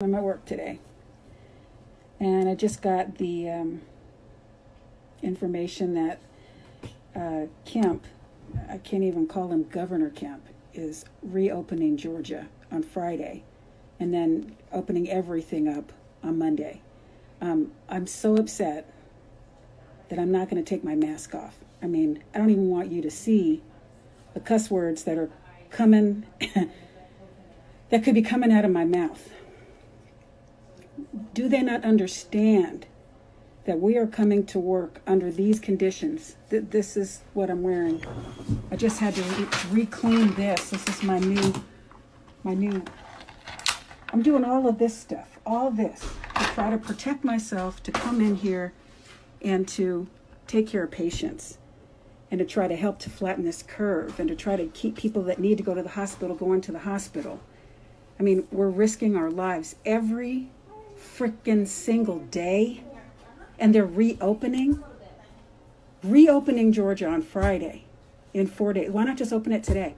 I'm at work today. And I just got the um, information that uh, Kemp, I can't even call him Governor Kemp, is reopening Georgia on Friday and then opening everything up on Monday. Um, I'm so upset that I'm not going to take my mask off. I mean, I don't even want you to see the cuss words that are coming, that could be coming out of my mouth do they not understand that we are coming to work under these conditions? That this is what I'm wearing. I just had to re- reclaim this. This is my new, my new. I'm doing all of this stuff, all this to try to protect myself, to come in here, and to take care of patients, and to try to help to flatten this curve, and to try to keep people that need to go to the hospital going to the hospital. I mean, we're risking our lives every freaking single day and they're reopening reopening Georgia on Friday in 4 days. Why not just open it today